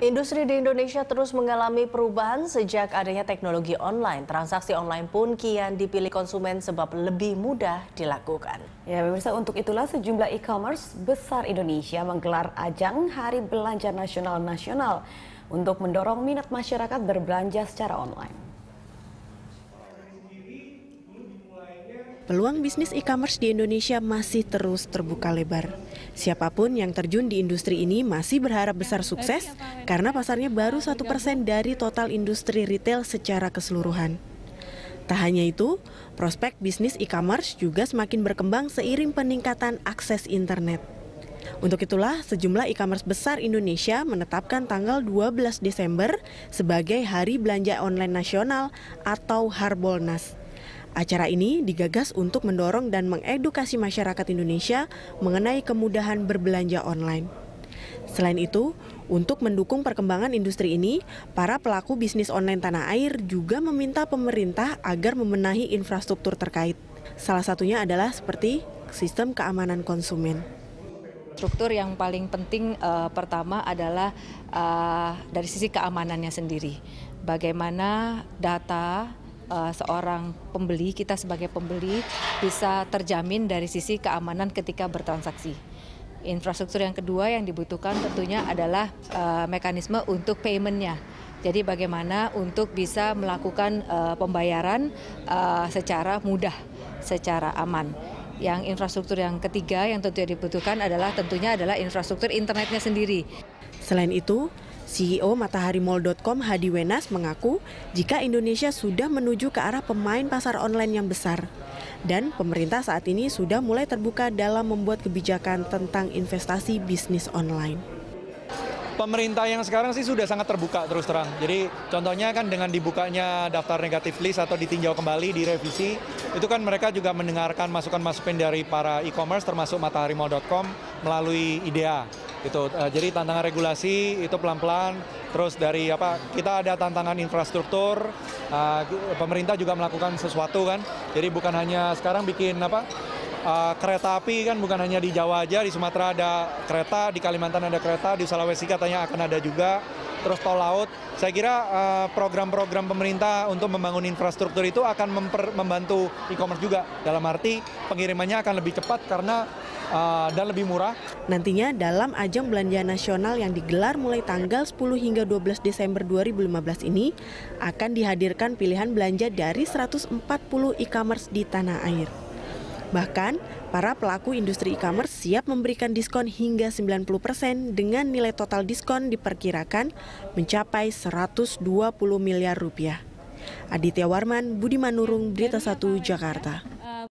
Industri di Indonesia terus mengalami perubahan sejak adanya teknologi online. Transaksi online pun kian dipilih konsumen sebab lebih mudah dilakukan. Ya, pemirsa, untuk itulah sejumlah e-commerce besar Indonesia menggelar ajang Hari Belanja Nasional Nasional untuk mendorong minat masyarakat berbelanja secara online. Peluang bisnis e-commerce di Indonesia masih terus terbuka lebar. Siapa pun yang terjun di industri ini masih berharap besar sukses karena pasarnya baru satu persen dari total industri retail secara keseluruhan. Tak hanya itu, prospek bisnis e-commerce juga semakin berkembang seiring peningkatan akses internet. Untuk itulah, sejumlah e-commerce besar Indonesia menetapkan tanggal 12 Desember sebagai Hari Belanja Online Nasional atau Harbolnas. Acara ini digagas untuk mendorong dan mengedukasi masyarakat Indonesia mengenai kemudahan berbelanja online. Selain itu, untuk mendukung perkembangan industri ini, para pelaku bisnis online tanah air juga meminta pemerintah agar membenahi infrastruktur terkait. Salah satunya adalah seperti sistem keamanan konsumen. Struktur yang paling penting uh, pertama adalah uh, dari sisi keamanannya sendiri. Bagaimana data uh, seorang pembeli, kita sebagai pembeli bisa terjamin dari sisi keamanan ketika bertransaksi. Infrastruktur yang kedua yang dibutuhkan tentunya adalah uh, mekanisme untuk paymentnya. Jadi bagaimana untuk bisa melakukan uh, pembayaran uh, secara mudah, secara aman. Yang infrastruktur yang ketiga yang tentunya dibutuhkan adalah tentunya adalah infrastruktur internetnya sendiri. Selain itu, CEO Mataharimall.com Hadi Wenas mengaku jika Indonesia sudah menuju ke arah pemain pasar online yang besar. Dan pemerintah saat ini sudah mulai terbuka dalam membuat kebijakan tentang investasi bisnis online pemerintah yang sekarang sih sudah sangat terbuka terus terang. Jadi contohnya kan dengan dibukanya daftar negatif list atau ditinjau kembali, direvisi, itu kan mereka juga mendengarkan masukan-masukan dari para e-commerce termasuk mataharimau.com melalui IDEA. Itu uh, jadi tantangan regulasi itu pelan-pelan terus dari apa kita ada tantangan infrastruktur uh, pemerintah juga melakukan sesuatu kan. Jadi bukan hanya sekarang bikin apa uh, kereta api kan bukan hanya di Jawa aja, di Sumatera ada kereta, di Kalimantan ada kereta, di Sulawesi katanya akan ada juga, terus tol laut. Saya kira program-program uh, pemerintah untuk membangun infrastruktur itu akan memper, membantu e-commerce juga. Dalam arti pengirimannya akan lebih cepat karena uh, dan lebih murah. Nantinya dalam ajang belanja nasional yang digelar mulai tanggal 10 hingga 12 Desember 2015 ini akan dihadirkan pilihan belanja dari 140 e-commerce di tanah air. Bahkan, para pelaku industri e-commerce siap memberikan diskon hingga 90% dengan nilai total diskon diperkirakan mencapai 120 miliar rupiah. Aditya Warman, Budi Manurung, Berita 1, Jakarta.